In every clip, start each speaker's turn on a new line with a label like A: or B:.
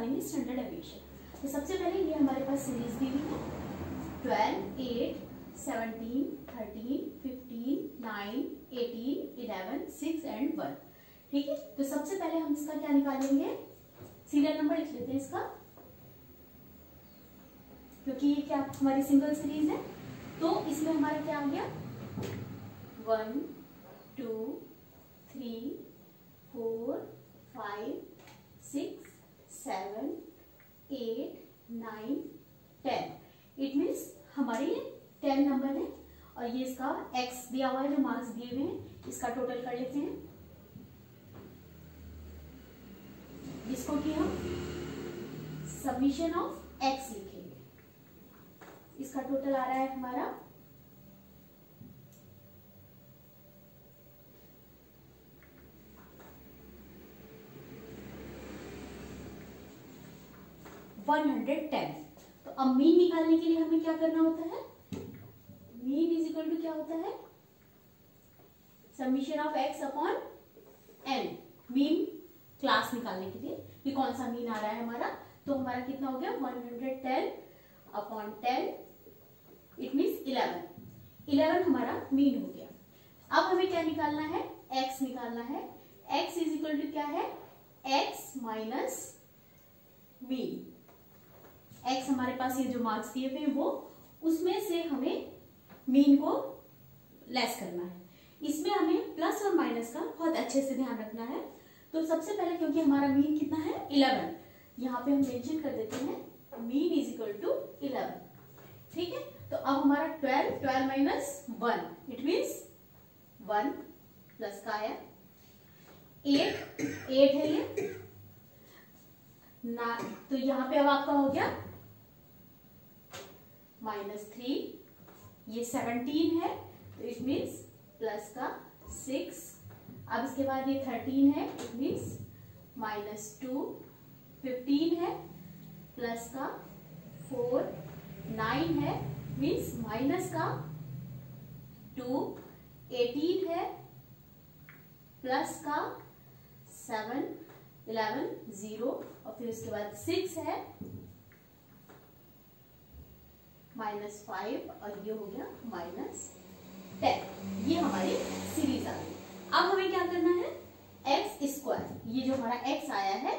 A: निकालेंगे standard deviation तो सबसे पहले ये हमारे पास सीरीज़ दी हुई है। Twelve eight seventeen thirteen fifteen nine eighteen eleven six and one ठीक है? तो सबसे पहले हम इसका क्या निकालेंगे? सीरियल नंबर लिख लेते हैं इसका। क्योंकि ये क्या हमारी सिंगल सीरीज़ है। तो इसमें हमारा क्या आ गया? One two three four five six seven eight nine ten it means हमारे ये टेन नंबर है और ये इसका एक्स दिया हुआ है, जो मार्क्स दिए हुए हैं, इसका टोटल कर लेते हैं। जिसको कि हम सबमिशन ऑफ़ एक्स लिखेंगे। इसका टोटल आ रहा है हमारा वन हंड्रेड टेन तो अब मीन निकालने के लिए हमें क्या करना होता है? मीन इज़ इक्वल टू क्या होता है? Summation of x upon n mean class निकालने के लिए। कि कौन सा मीन आ रहा है हमारा? तो हमारा कितना हो गया? One hundred ten upon ten it means eleven eleven हमारा मीन हो गया। अब हमें क्या निकालना है? एक्स निकालना है। एक्स इज़ इक्वल टू क्या है? एक्स माइनस मीन एक्स हमारे पास ये जो मार्क्स दिए हुए हैं, वो उसमें से हमें मीन को लेस करना है। इसमें हमें प्लस और माइनस का बहुत अच्छे से ध्यान रखना है। तो सबसे पहले क्योंकि हमारा मीन कितना है? इलेवन यहाँ पे हम मेंशन कर देते हैं mean is equal to eleven ठीक है? तो अब हमारा twelve twelve minus one it means one plus का आया एट एट है ये। ना तो यहाँ पे अब आपका हो गया माइनस थ्री, ये सेवनटीन है तो इट मीन्स प्लस का सिक्स अब इसके बाद ये थर्टीन है it means minus two fifteen है प्लस का फोर नाइन है मीन्स माइनस का टू एटीन है प्लस का सेवन इलेवन ज़ीरो और फिर उसके बाद सिक्स है माइनस फाइव और ये हो गया माइनस टेन ये हमारी सीरीज़ आ गई। अब हमें क्या करना है? एक्स स्क्वायर ये जो हमारा एक्स आया है,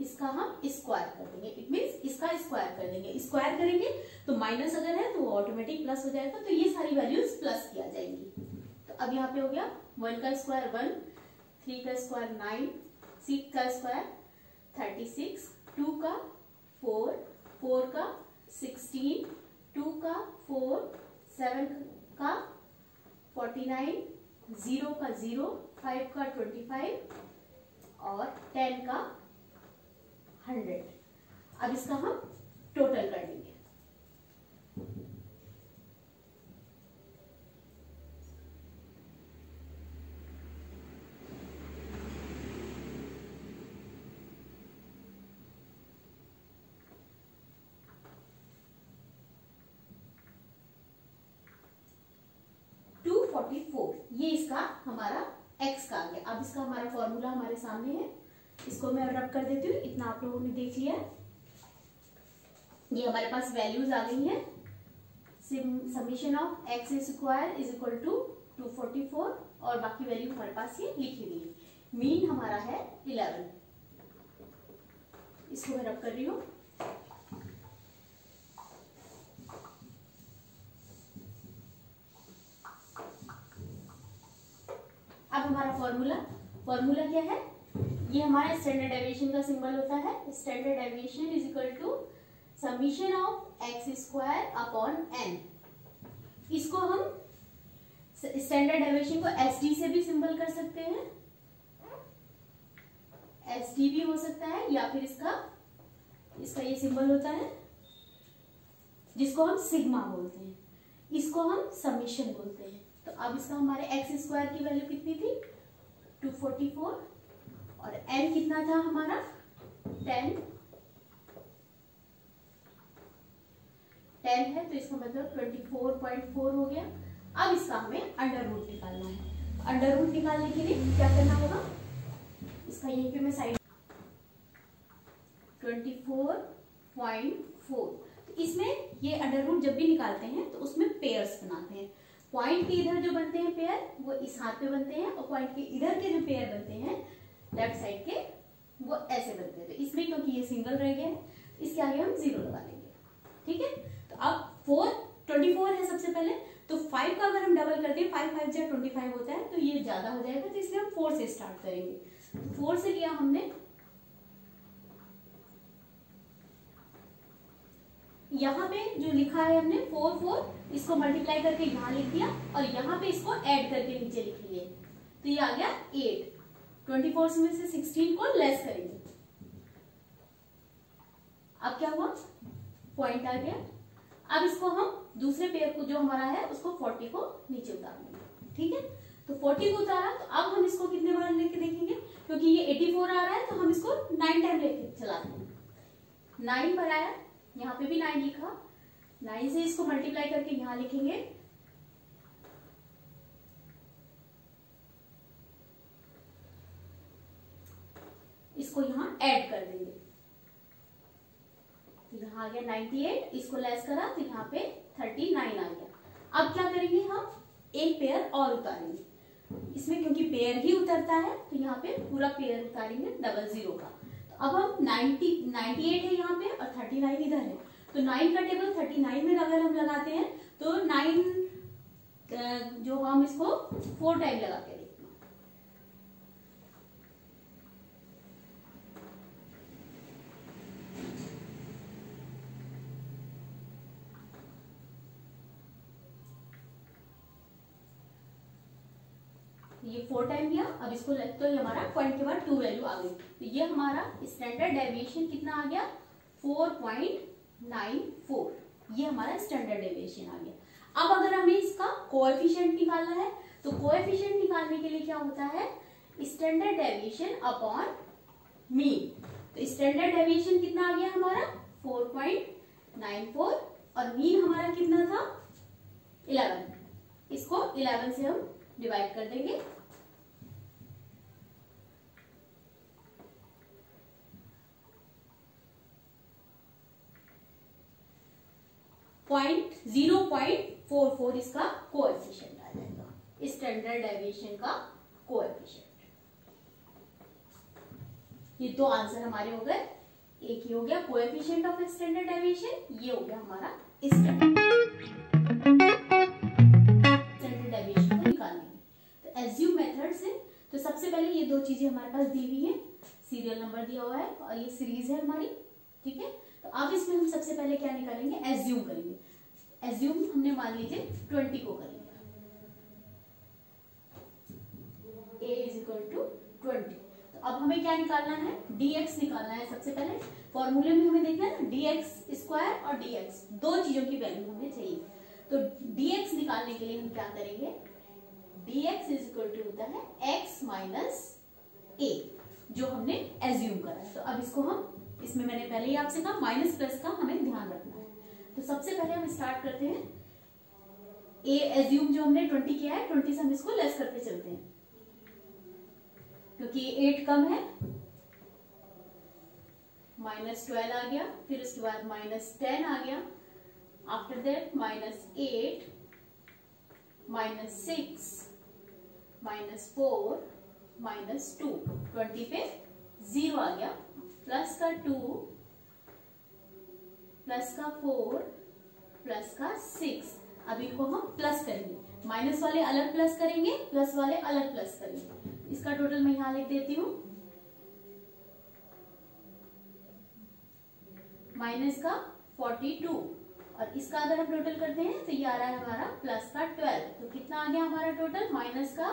A: इसका हम स्क्वायर कर देंगे। इट मीन्स इसका स्क्वायर कर देंगे। स्क्वायर करेंगे तो माइनस अगर है तो वो ऑटोमेटिक प्लस हो जाएगा। तो ये सारी वैल्यूज़ प्लस किया जाएँगी। तो अब यहाँ पे हो गया वन का स्क्वायर वन थ्री का स्क्वायर नाइन सिक्स का स्क्वायर थर्टी सिक्स टू का फोर फोर का सिक्सटीन टू का फोर, सेवन का फोर्टी नाइन, ज़ीरो का ज़ीरो, फाइव का ट्वेंटी फाइव और टेन का हंड्रेड। अब इसका हम टोटल कर लेंगे। टू फोर्टी फोर ये इसका हमारा एक्स का आ गया अब इसका हमारा फॉर्मूला हमारे सामने है। इसको मैं रब कर देती हूँ। इतना आप लोगों ने देख लिया। ये हमारे पास वैल्यूज़ आ गई है। Summation of x square is equal to two forty four और बाकी वैल्यू हमारे पास ये लिखी हुई है। मीन हमारा है इलेवन इसको मैं रब कर रही हूँ। अब हमारा फॉर्मूला फॉर्मूला क्या है? ये हमारा स्टैंडर्ड डेविएशन का सिंबल होता है। Standard deviation is equal to summation of x square upon n इसको हम स्टैंडर्ड डेविएशन को एस डी से भी सिंबल कर सकते हैं। एस डी भी हो सकता है या फिर इसका इसका ये सिंबल होता है, जिसको हम सिग्मा बोलते हैं। इसको हम समीशन बोलते हैं। तो अब इसका हमारे एक्स स्क्वायर की वैल्यू कितनी थी? 244 और एन कितना था हमारा? 10 टेन है तो इसका मतलब ट्वेंटी फोर पॉइंट फोर हो गया। अब इसका हमें अंडर रूट निकालना है। अंडर रूट निकालने के लिए क्या करना होगा? इसका यहीं पे मैं side twenty four point four तो इसमें ये अंडर रूट जब भी निकालते हैं तो उसमें पेयर्स बनाते हैं। पॉइंट के इधर जो बनते हैं पेयर वो इस हाथ पे बनते हैं और पॉइंट के इधर के जो पेयर बनते हैं लेफ़्ट साइड के, वो ऐसे बनते हैं। तो इसमें क्योंकि ये सिंगल रह गया है इसके आगे हम ज़ीरो लगा देंगे ठीक है? तो अब फोर ट्वेंटी फोर है सबसे पहले तो फाइव का अगर हम डबल करते हैं फाइव फाइव जब ट्वेंटी फाइव होता है तो ये ज़्यादा हो जाएगा तो इसलिए हम फोर से स्टार्ट करेंगे। फोर से लिया हमने यहाँ पे जो लिखा है हमने फोर फोर इसको मल्टीप्लाई करके यहाँ लिख दिया और यहाँ पे इसको ऐड करके नीचे लिख लिए। तो ये आ गया एट ट्वेंटी फोर में से सिक्सटीन को लेस करेंगे। अब क्या हुआ? पॉइंट आ गया। अब इसको हम दूसरे पेयर को जो हमारा है, उसको फोर्टी को नीचे उतार लेंगे। ठीक है? तो फोर्टी को उतारा तो अब हम इसको कितने बार लेके देखेंगे? क्योंकि ये एटी फोर आ रहा है तो हम इसको नाइन टाइम लेके चलाते हैं नाइन पर आया यहाँ पे भी नाइन लिखा। नाइन से इसको मल्टीप्लाई करके यहाँ लिखेंगे। इसको यहाँ ऐड कर देंगे। तो यहाँ आ गया 98 इसको लेस करा तो यहाँ पे 39 आ गया। अब क्या करेंगे हम? एक पेयर और उतारेंगे। इसमें क्योंकि पेयर ही उतरता है तो यहाँ पे पूरा पेयर उतारेंगे डबल ज़ीरो का। तो अब हम 90 98 है यहाँ और 39 इधर है। तो नाइन का टेबल 39 में अगर हम लगाते हैं तो नाइन जो हम इसको फोर टाइम लगा के देखते हैं। ये फोर टाइम किया अब इसको तो ये हमारा पॉइंट के बाद टू वैल्यू आ गई। तो ये हमारा स्टैंडर्ड डेविएशन कितना आ गया? Four point nine four. ये हमारा स्टैंडर्ड डेविएशन आ गया। अब अगर हमें इसका कोएफिशिएंट निकालना है तो कोएफिशिएंट निकालने के लिए क्या होता है? स्टैंडर्ड डेविएशन अपॉन मीन तो स्टैंडर्ड डेविएशन कितना आ गया हमारा? Four point nine four. और मीन हमारा कितना था? इलेवन। इसको इलेवन से हम डिवाइड कर देंगे। 2.44 इसका कोएफिशिएंट आ जाएगा। स्टैंडर्ड डेविएशन का कोएफिशिएंट ये दो आंसर हमारे हो गए। एक ही हो गया कोएफिशिएंट ऑफ़ स्टैंडर्ड डेविएशन ये हो गया हमारा स्टैंडर्ड तो, तो सबसे पहले ये दो चीज़ें हमारे पास दी हुई है। सीरियल नंबर दिया हुआ है और ये सीरीज़ है हमारी। ठीक है? तो अब इसमें हम सबसे पहले क्या निकालेंगे? एज्यूम करेंगे। एज्यूम हमने मान लीजिए ट्वेंटी को कर लिया। A is equal to twenty तो अब हमें क्या निकालना है? Dx निकालना है सबसे पहले। फॉर्मूले में हमें देखना है dx स्क्वायर और dx दो चीज़ों की वैल्यू हमें चाहिए। तो dx निकालने के लिए हम क्या करेंगे? Dx इज़ इक्वल टू होता है x माइनस ए जो हमने एज्यूम करा है। तो अब इसको हम, इसमें मैंने पहले ही आपसे कहा माइनस प्लस का हमें ध्यान रखना तो सबसे पहले हम स्टार्ट करते हैं। ए एज्यूम जो हमने ट्वेंटी किया है ट्वेंटी से हम इसको लेस करते चलते हैं। क्योंकि एट कम है। माइनस ट्वेल्व आ गया, फिर उसके बाद माइनस टेन आ गया। After that minus eight minus six minus four minus two twenty पे ज़ीरो आ गया। प्लस का टू प्लस का फोर, प्लस का सिक्स। अब इनको हम प्लस करेंगे। माइनस वाले अलग प्लस करेंगे, प्लस वाले अलग प्लस करेंगे। इसका टोटल मैं यहाँ लिख देती हूँ। माइनस का फोर्टी टू और इसका अगर हम टोटल करते हैं तो ये आ रहा है हमारा प्लस का ट्वेल्व तो कितना आ गया हमारा टोटल माइनस का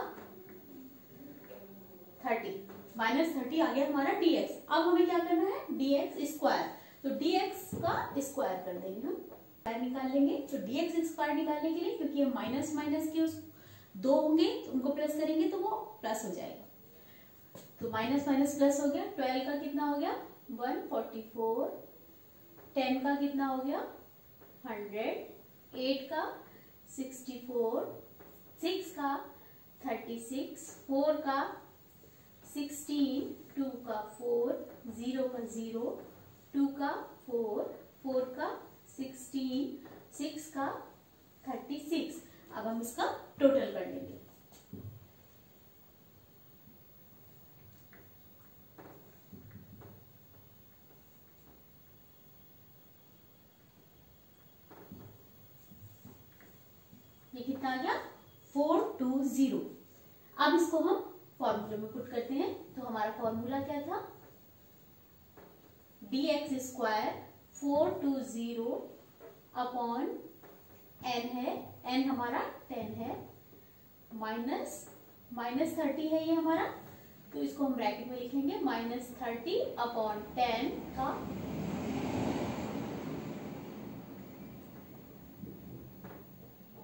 A: थर्टी माइनस थर्टी आ गया हमारा डीएक्स अब हमें क्या करना है? डीएक्स स्क्वायर तो dx का स्क्वायर कर देंगे हम। स्क्वायर निकाल लेंगे। तो dx स्क्वायर निकालने के लिए, क्योंकि हम माइनस माइनस के उस दो होंगे तो उनको प्लस करेंगे तो वो प्लस हो जाएगा। तो माइनस माइनस प्लस हो गया। ट्वेल्व का कितना हो गया? वन फोर्टी फोर टेन का कितना हो गया? हंड्रेड एट का सिक्सटी फोर सिक्स का थर्टी सिक्स फोर का सिक्सटीन टू का फोर ज़ीरो का ज़ीरो टू का फोर फोर का सिक्सटीन, सिक्स का थर्टी सिक्स। अब हम इसका टोटल कर लेंगे। कितना आ गया? Four two zero. अब इसको हम फॉर्मूले में पुट करते हैं। तो हमारा फॉर्मूला क्या था? D x square four two zero upon n है एन हमारा टेन है माइनस माइनस थर्टी है ये हमारा तो इसको हम ब्रैकेट में लिखेंगे माइनस थर्टी अपॉन टेन का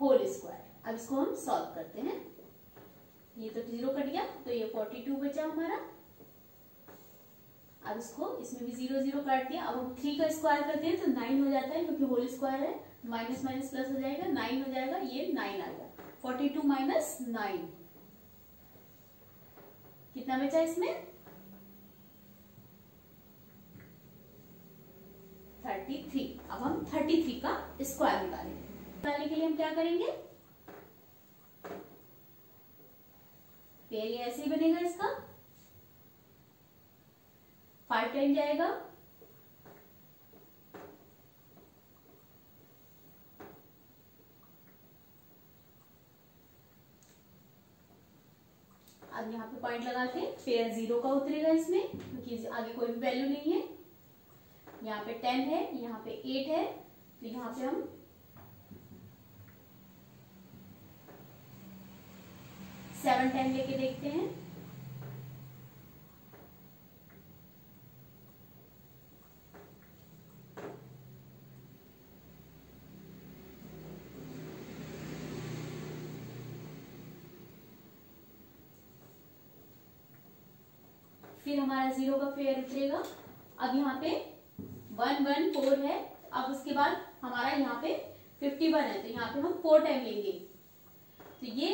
A: होल स्क्वायर अब इसको हम सॉल्व करते हैं। ये तो ज़ीरो कट गया तो ये फोर्टी टू बचा हमारा। अब इसको इसमें भी ज़ीरो ज़ीरो काट दिया। अब हम थ्री का स्क्वायर करते हैं तो नाइन हो जाता है क्योंकि होल स्क्वायर है। माइनस माइनस प्लस हो जाएगा नाइन हो जाएगा, ये नाइन आएगा फोर्टी टू माइनस नाइन कितना बचा इसमें? थर्टी थ्री अब हम थर्टी थ्री का स्क्वायर निकालेंगे। निकालने के लिए हम क्या करेंगे? पेयर ऐसे ही बनेगा इसका। फाइव टाइम जाएगा। अब यहाँ पे पॉइंट लगा के पेयर ज़ीरो का उतरेगा इसमें, क्योंकि आगे कोई भी वैल्यू नहीं है। यहाँ पे टेन है, यहाँ पे एट है तो यहाँ पे हम सेवन टेन लेके देखते हैं। फिर हमारा ज़ीरो का फेयर उतरेगा। अब यहाँ पे वन वन, फोर है। अब उसके बाद हमारा यहाँ पे फिफ्टी वन है। तो यहाँ पे हम फोर टाइम लेंगे। तो ये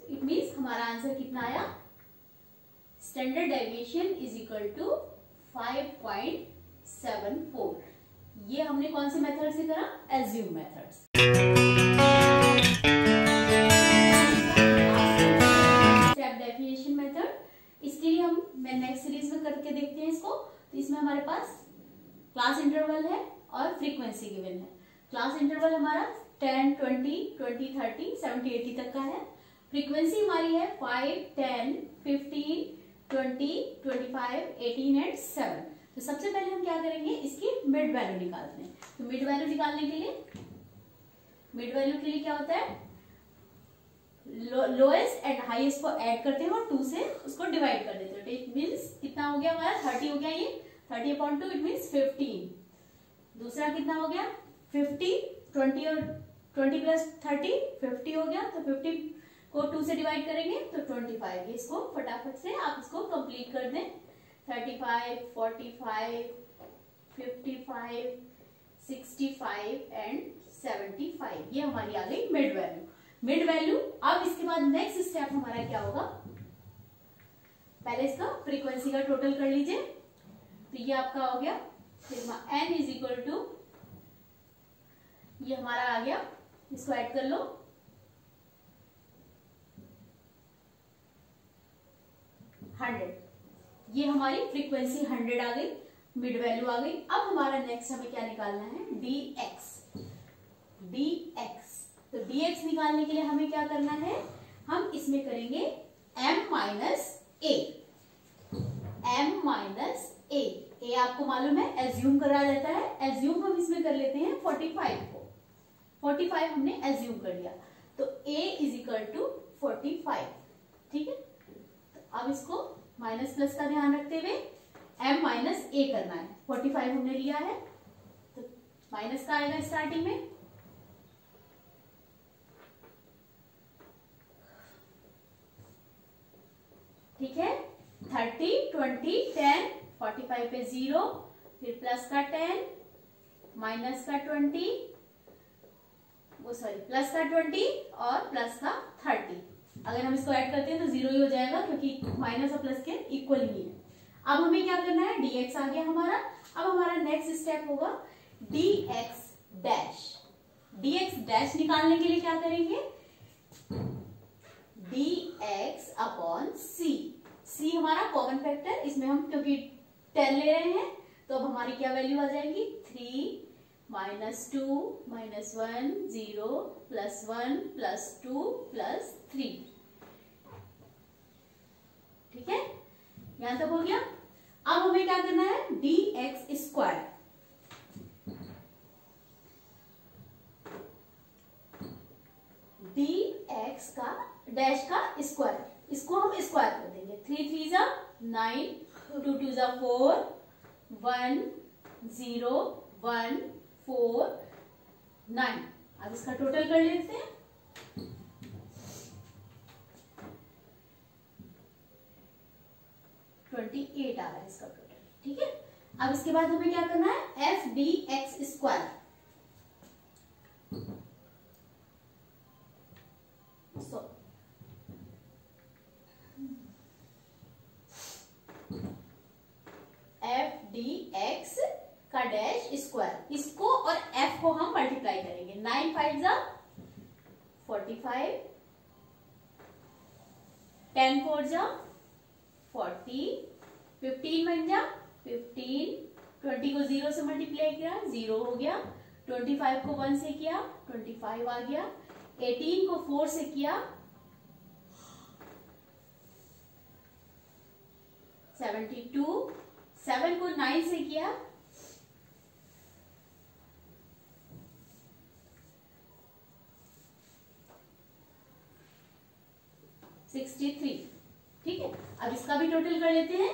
A: इट मीन्स हमारा आंसर कितना आया? Standard deviation is equal to five point seven four ये हमने कौन से मेथड से करा? एज्यूम मेथड्स डेफिनेशन मेथड तो है और फ्रीक्वेंसी गिवन है। क्लास इंटरवल हमारा 10, 20, 20, 30, 70, 80 तक का फ्रीक्वेंसी हमारी है 5, 10, 15, 20, 25, 18 एंड 7 तो सबसे पहले हम क्या करेंगे? इसकी मिड वैल्यू निकालते हैं। तो मिड वैल्यू निकालने के लिए मिड वैल्यू के लिए क्या होता है? लोएस्ट एंड हाईएस्ट को ऐड करते हैं और टू से उसको डिवाइड कर देते हैं। इट मीन्स कितना हो गया हमारा? थर्टी हो गया ये। Thirty upon two it means fifteen दूसरा कितना हो गया? फिफ्टी ट्वेंटी और ट्वेंटी प्लस थर्टी फिफ्टी हो गया। तो फिफ्टी को टू से डिवाइड करेंगे तो ट्वेंटी फाइव इसको फटाफट से आप इसको कंप्लीट कर दें। Thirty five forty five fifty five sixty five and seventy five ये हमारी आ गई मिड वैल्यू मिड वैल्यू अब इसके बाद नेक्स्ट स्टेप हमारा क्या होगा? पहले इसका फ्रीक्वेंसी का टोटल कर लीजिए। तो ये आपका हो गया sigma n is equal to ये हमारा आ गया, इसको ऐड कर लो। हंड्रेड ये हमारी फ्रीक्वेंसी हंड्रेड आ गई मिड वैल्यू आ गई। अब हमारा नेक्स्ट हमें क्या निकालना है? डी एक्स डी एक्स तो डी एक्स निकालने के लिए हमें क्या करना है? हम इसमें करेंगे m minus a m minus a a आपको मालूम है एज्यूम करा जाता है। एज्यूम हम इसमें कर लेते हैं 45 को। 45 हमने एज्यूम कर लिया। तो a is equal to forty ठीक है? तो अब इसको माइनस प्लस का ध्यान रखते हुए m माइनस ए करना है। 45 हमने लिया है। तो माइनस का आएगा स्टार्टिंग में। ठीक है? Thirty, twenty, ten, forty five पे ज़ीरो, फिर प्लस का टेन, माइनस का ट्वेंटी, वो सॉरी, प्लस का ट्वेंटी और प्लस का थर्टी। अगर हम इसको ऐड करते हैं तो ज़ीरो ही हो जाएगा क्योंकि माइनस और प्लस के इक्वल ही है। अब हमें क्या करना है? Dx आ गया हमारा। अब हमारा नेक्स्ट स्टेप होगा dx डैश dx डैश निकालने के लिए क्या करेंगे? Dx अपॉन सी सी हमारा कॉमन फैक्टर इसमें हम क्योंकि टेन ले रहे हैं तो अब हमारी क्या वैल्यू आ जाएगी? Three minus two minus one zero plus one plus two plus three ठीक है? यहाँ तक हो गया? अब हमें क्या करना है? D X square D X का डैश का स्क्वायर। इसको हम स्क्वायर कर देंगे। थ्री थ्री जा नाइन, टू टू जा four, one, zero, one, four, nine. अब इसका टोटल कर लेते हैं। ट्वेंटी एट आ रहा है इसका टोटल ठीक है? अब इसके बाद हमें क्या करना है? F D X square so F D X का डैश स्क्वायर इसको और एफ़ को हम मल्टीप्लाई करेंगे नाइन फाइव जा फोर्टी फाइव टेन फोर जा फोर्टी फिफ्टीन बन जा फिफ्टीन ट्वेंटी को ज़ीरो से मल्टीप्लाई किया ज़ीरो हो गया. ट्वेंटी फाइव को वन से किया ट्वेंटी फाइव आ गया. एटीन को फोर से किया सेवेंटी टू सेवन को नाइन से किया सिक्सटी थ्री। ठीक है? अब इसका भी टोटल कर लेते हैं।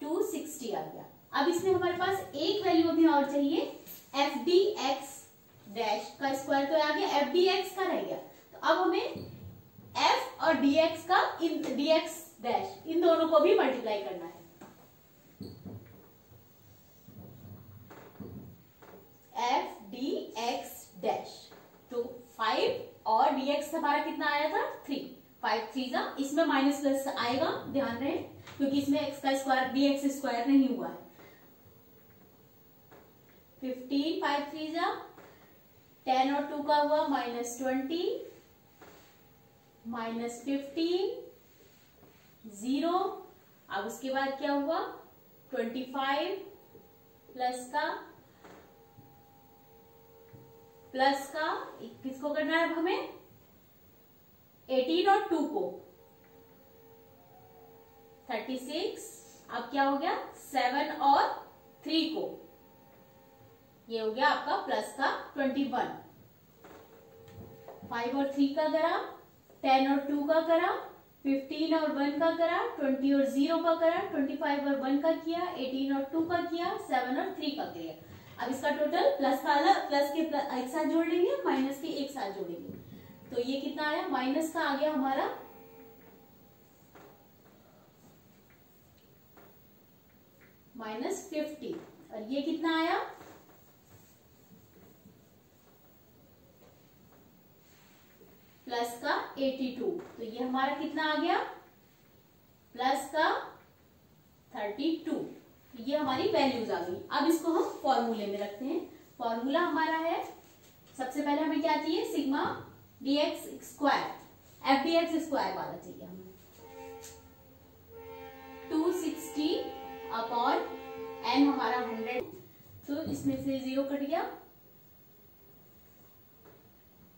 A: टू सिक्सटी आ गया। अब इसमें हमारे पास एक वैल्यू अभी और चाहिए। एफ़ डी एक्स डैश का स्क्वायर तो आ गया। एफ़ डी एक्स का रह गया। तो अब हमें एफ़ और डीएक्स का इन डीएक्स डैश इन दोनों को भी मल्टीप्लाई करना है। एफ़ डी एक्स डैश तो फाइव और डी एक्स हमारा कितना आया था? थ्री फाइव थ्री जा इसमें माइनस प्लस आएगा, ध्यान रहे, क्योंकि इसमें एक्स का स्क्वायर डी एक्स स्क्वायर नहीं हुआ है। फिफ्टीन फाइव थ्री जा टेन और टू का हुआ minus twenty minus fifteen, zero, अब उसके बाद क्या हुआ? ट्वेंटी फाइव प्लस का प्लस का किसको करना है अब हमें? एटीन और टू को। थर्टी सिक्स, अब क्या हो गया? सेवन और थ्री को। ये हो गया आपका प्लस का ट्वेंटी वन। फाइव और थ्री का करा टेन और टू का करा, फिफ्टीन और वन का करा, ट्वेंटी और ज़ीरो का करा, ट्वेंटी फाइव और वन का किया, एटीन और टू का किया, सेवन और थ्री का किया। अब इसका टोटल प्लस का अलग प्लस के प्लस एक साथ जोड़ लेंगे माइनस के एक साथ जोड़ेंगे। तो ये कितना आया? माइनस का आ गया हमारा। माइनस फिफ्टी और ये कितना आया प्लस का एटी टू तो ये हमारा कितना आ गया? प्लस का थर्टी टू ये हमारी वैल्यूज़ आ गई। अब इसको हम फॉर्मूले में रखते हैं। फॉर्मूला हमारा है, सबसे पहले हमें क्या चाहिए? Sigma D X square F D X square वाला चाहिए हमें। टू सिक्सटी अपॉन एन हमारा हंड्रेड तो इसमें से ज़ीरो कट गया।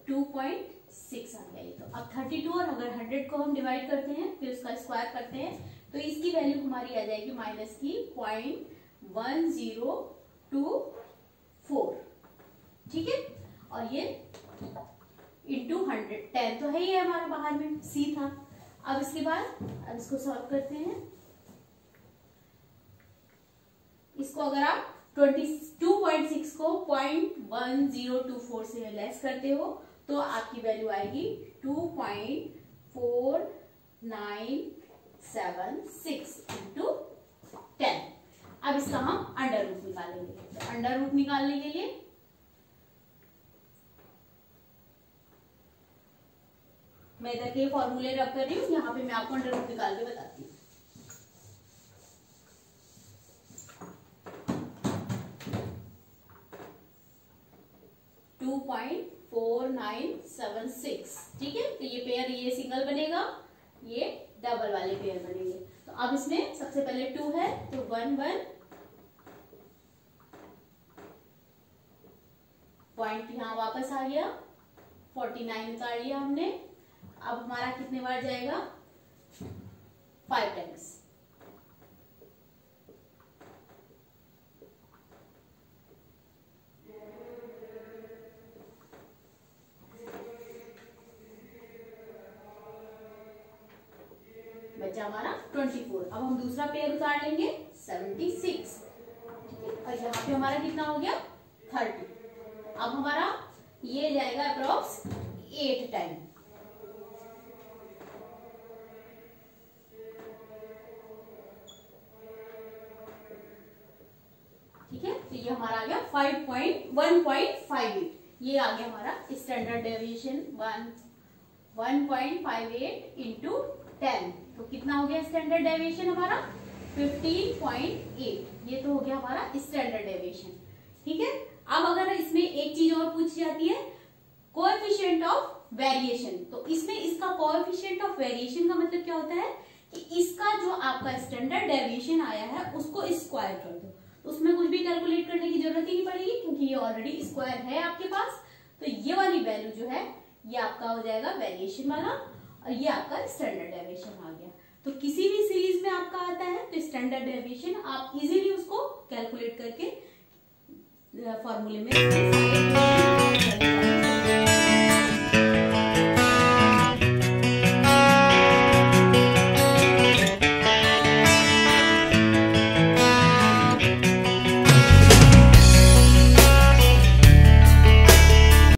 A: टू पॉइंट सिक्स आ ये तो अब थर्टी टू और अगर हंड्रेड को हम डिवाइड करते हैं, फिर उसका स्क्वायर करते हैं तो इसकी वैल्यू हमारी आ जाएगी माइनस की point one zero two four ठीक है? और ये इंटू हंड्रेड टेन तो है ही है हमारा बाहर में सी था। अब इसके बाद, अब इसको सॉल्व करते हैं। इसको अगर आप ट्वेंटी टू पॉइंट सिक्स को point one zero two four से लेस करते हो तो आपकी वैल्यू आएगी two point four nine seven six into ten अब इसका हम अंडर रूट निकालेंगे। तो अंडर रूट निकालने के लिए मैं इधर के फॉर्मूले रब कर रही हूँ, यहाँ पे मैं आपको अंडर रूट निकाल के बताती हूँ। Two point four nine seven six. ठीक है? तो ये पेयर ये सिंगल बनेगा, ये डबल वाले पेयर बनेंगे। तो अब इसमें सबसे पहले टू है तो वन वन पॉइंट यहाँ वापस आ गया। फोर्टी नाइन उतार लिया हमने। अब हमारा कितने बार जाएगा? फाइव टाइम्स बचा हमारा ट्वेंटी फोर अब हम दूसरा पेयर उतार लेंगे सेवेंटी सिक्स ठीक है? और यहाँ पे हमारा कितना हो गया? थर्टी अब हमारा ये जाएगा अप्रोक्स एट टाइम ठीक है? तो ये हमारा आ गया five point one point five eight ये आ गया हमारा standard deviation one one point five eight into ten तो कितना हो गया स्टैंडर्ड डेविएशन हमारा? फिफ्टीन पॉइंट एट ये तो हो गया हमारा स्टैंडर्ड डेविएशन ठीक है? अब अगर इसमें एक चीज़ और पूछी जाती है कोएफिशिएंट ऑफ़ वेरिएशन तो इसमें इसका कोएफिशिएंट ऑफ़ वेरिएशन का मतलब क्या होता है? कि इसका जो आपका स्टैंडर्ड डेविएशन आया है, उसको स्क्वायर कर दो। तो उसमें कुछ भी कैलकुलेट करने की ज़रूरत ही नहीं पड़ेगी, क्योंकि ये ऑलरेडी स्क्वायर है आपके पास। तो ये वाली वैल्यू जो है, ये आपका हो जाएगा वेरिएशन वाला और ये आपका स्टैंडर्ड डेविएशन आ गया। तो किसी भी सीरीज़ में आपका आता है तो स्टैंडर्ड डेविएशन आप इजीली उसको कैलकुलेट करके फॉर्मूले में